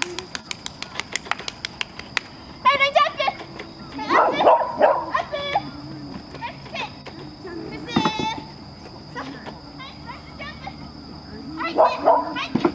はい。